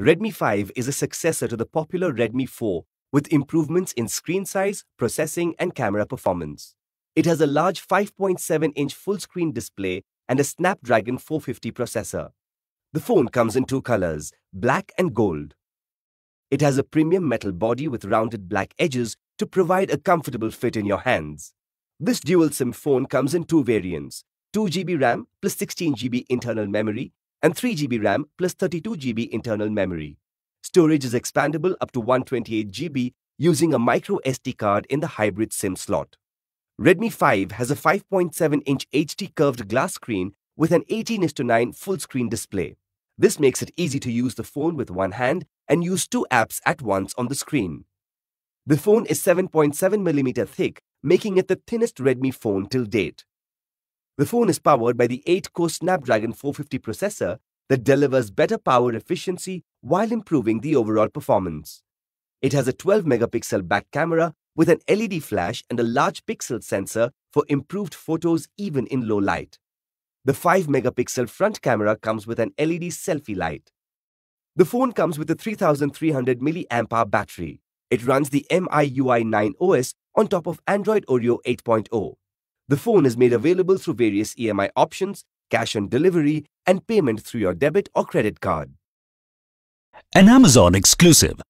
Redmi 5 is a successor to the popular Redmi 4 with improvements in screen size, processing, and camera performance. It has a large 5.7-inch full-screen display and a Snapdragon 450 processor. The phone comes in two colors, black and gold. It has a premium metal body with rounded black edges to provide a comfortable fit in your hands. This dual SIM phone comes in two variants, 2GB RAM plus 16GB internal memory and 3GB RAM plus 32GB internal memory. Storage is expandable up to 128GB using a micro SD card in the hybrid SIM slot. Redmi 5 has a 5.7-inch HD curved glass screen with an 18:9 full-screen display. This makes it easy to use the phone with one hand and use two apps at once on the screen. The phone is 7.7mm thick, making it the thinnest Redmi phone till date. The phone is powered by the 8-core Snapdragon 450 processor that delivers better power efficiency while improving the overall performance. It has a 12-megapixel back camera with an LED flash and a large pixel sensor for improved photos even in low light. The 5-megapixel front camera comes with an LED selfie light. The phone comes with a 3300 mAh battery. It runs the MIUI 9 OS on top of Android Oreo 8.0. The phone is made available through various EMI options, cash on delivery, and payment through your debit or credit card. An Amazon exclusive.